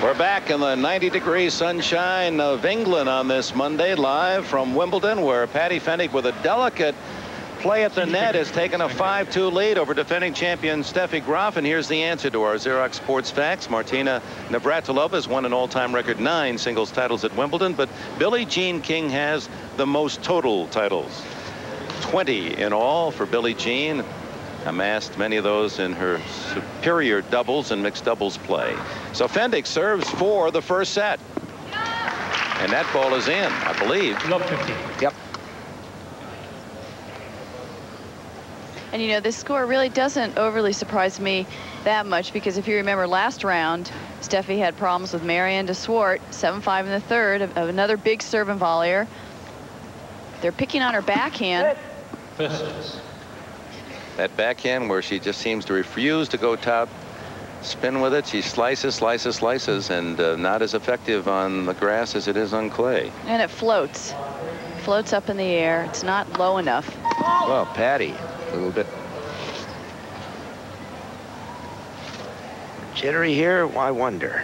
We're back in the 90 degree sunshine of England on this Monday, live from Wimbledon, where Patty Fendick, with a delicate play at the net, has taken a 5-2 lead over defending champion Steffi Graf. And here's the answer to our Xerox Sports Facts. Martina Navratilova has won an all-time record nine singles titles at Wimbledon, but Billie Jean King has the most total titles. 20 in all for Billie Jean amassed many of those in her superior doubles and mixed doubles play. So Fendick serves for the first set. And that ball is in, I believe. Love 50. Yep. And you know, this score really doesn't overly surprise me that much because if you remember last round, Steffi had problems with Mariaan de Swardt, 7-5 in the third, of, of another big serve and volleyer. They're picking on her backhand. First. That backhand where she just seems to refuse to go top spin with it. She slices, slices, slices, and uh, not as effective on the grass as it is on clay. And it floats. Floats up in the air. It's not low enough. Well, Patty, a little bit jittery here. Why wonder?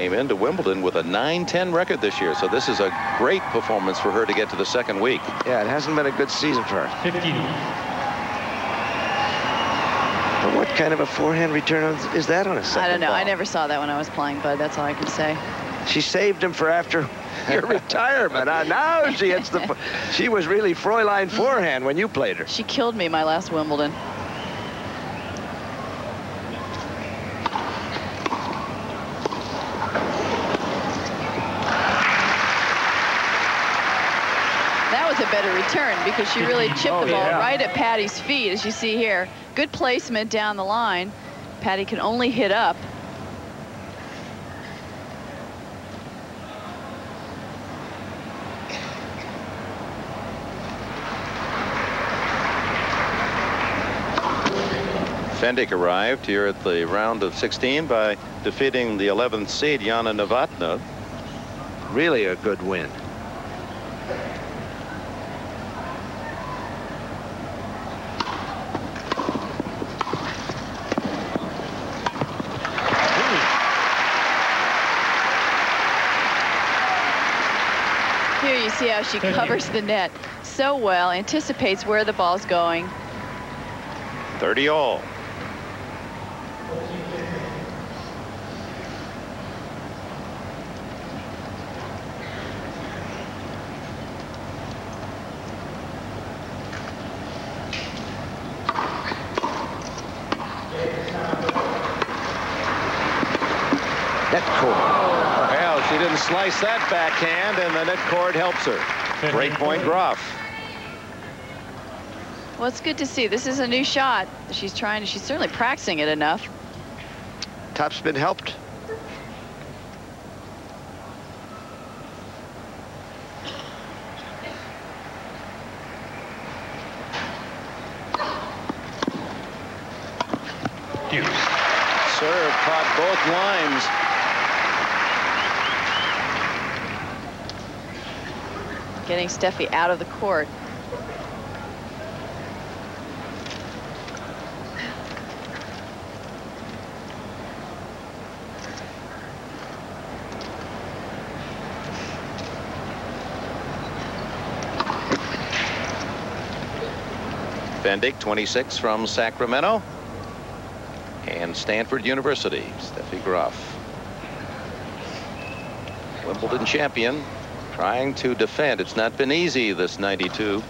Came into Wimbledon with a 9-10 record this year, so this is a great performance for her to get to the second week. Yeah, it hasn't been a good season for her. 15. But what kind of a forehand return is that on a second I don't know. ball? I never saw that when I was playing, Bud. That's all I can say. She saved him for after your retirement. Uh, now she hits the. She was really Fräulein forehand when you played her. She killed me my last Wimbledon. A better return because she really chipped Oh, the ball yeah. right at Patty's feet, as you see here. Good placement down the line. Patty can only hit up. Fendick arrived here at the round of 16 by defeating the 11th seed Jana Novotna. Really a good win. Here you see how she Good covers the net so well, anticipates where the ball's going. 30 all. Slice that backhand, and the net cord helps her. Great point, Graf. Well, it's good to see. This is a new shot. She's trying. She's certainly practicing it enough. Top Topspin helped. Deuce. Serve caught both lines. Getting Steffi out of the court. Fendick, 26 from Sacramento. And Stanford University, Steffi Graf. Wimbledon champion, trying to defend. It's not been easy, this 92.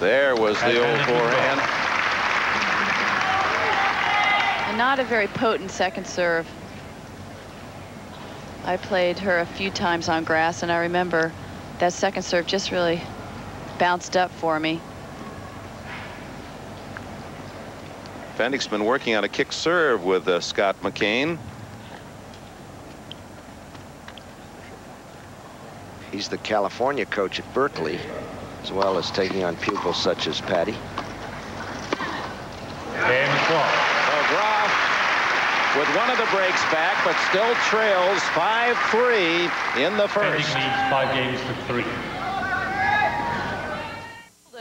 There was the old Advantage to forehand. And not a very potent second serve. I played her a few times on grass, and I remember that second serve just really bounced up for me. Fendick's been working on a kick serve with uh, Scott McCain. He's the California coach at Berkeley, as well as taking on pupils such as Patty. Game shot. Oh, with one of the breaks back, but still trails 5-3 in the Fendick first. leads five games to three.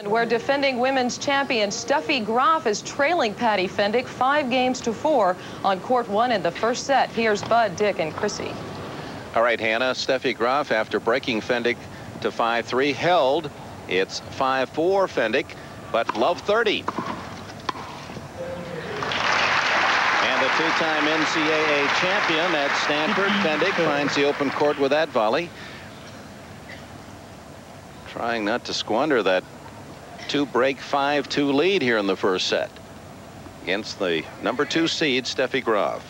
where defending women's champion Steffi Graf is trailing Patty Fendick five games to four on court one in the first set. Here's Bud, Dick, and Chrissy. All right, Hannah, Steffi Graf, after breaking Fendick to 5-3, held. It's 5-4 Fendick, but love 30. And the two-time NCAA champion at Stanford, Fendick, finds the open court with that volley. Trying not to squander that two-break 5-2 lead here in the first set against the number two seed, Steffi Graf.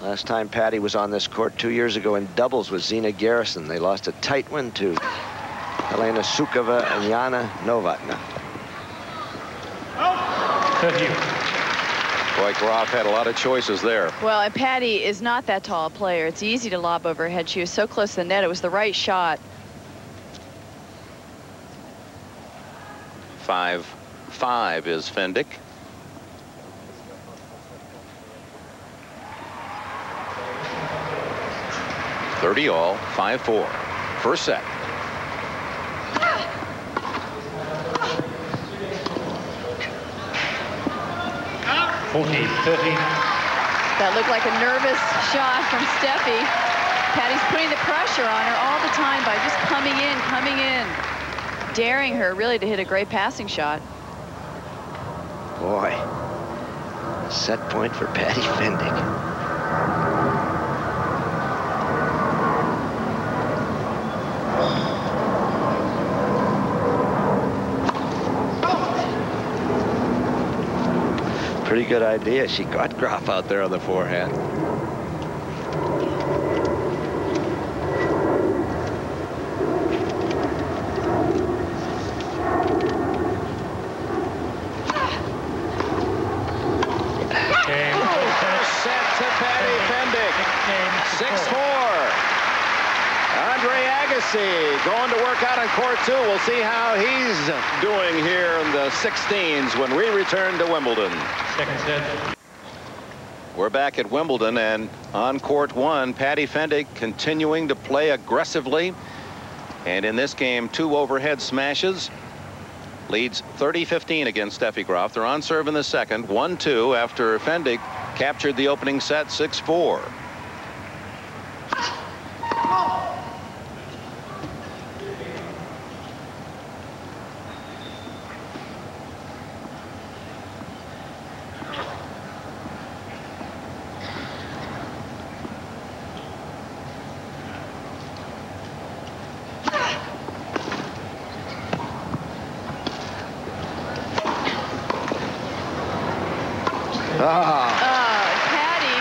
Last time Patty was on this court two years ago in doubles with Zina Garrison. They lost a tight one to Helena Suková and Jana Novotná. Thank you. Boy, Graf had a lot of choices there. Well, and Patty is not that tall a player. It's easy to lob over her head. She was so close to the net. It was the right shot. Five, five is Fendick. Thirty all, five four. First set. 40, 30. That looked like a nervous shot from Steffi. Patty's putting the pressure on her all the time by just coming in, coming in, daring her really to hit a great passing shot. Boy, set point for Patty Fendick. Pretty good idea. She got Graf out there on the forehand. Game. First set to Patty Fendick. Game. 6-4. Andre Agassi going to work out on court two. We'll see how he's doing here in the 16s when we return to Wimbledon. Second set. We're back at Wimbledon and on court one, Patty Fendick continuing to play aggressively. And in this game, two overhead smashes. Leads 30-15 against Steffi Graf. They're on serve in the second, 1-2 after Fendick captured the opening set 6-4. Ah, Uh, Patty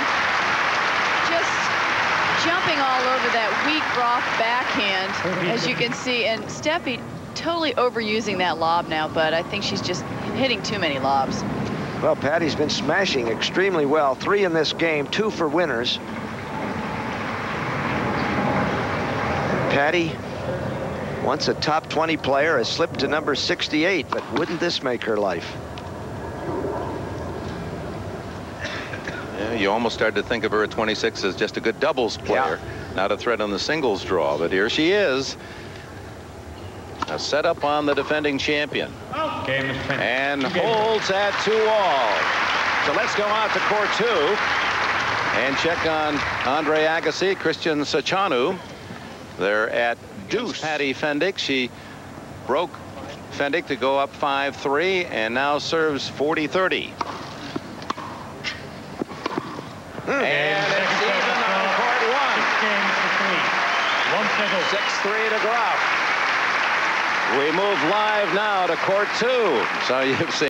just jumping all over that weak Graf backhand, as you can see. And Steffi totally overusing that lob now, but I think she's just hitting too many lobs. well, Patty's been smashing extremely well. Three in this game, two for winners. Patty, once a top 20 player, has slipped to number 68, but wouldn't this make her life? Yeah, you almost started to think of her at 26 as just a good doubles player, not a threat on the singles draw. But here she is. A setup on the defending champion. Game is and Two holds at two all. So let's go out to court two and check on Andre Agassi, Christian Saceanu. They're at deuce. Patty Fendick. She broke Fendick to go up 5-3 and now serves 40-30. Hmm. And it's even on court one. Six games to three. One settled. 6-3 to Graf. We move live now to court two. So you've seen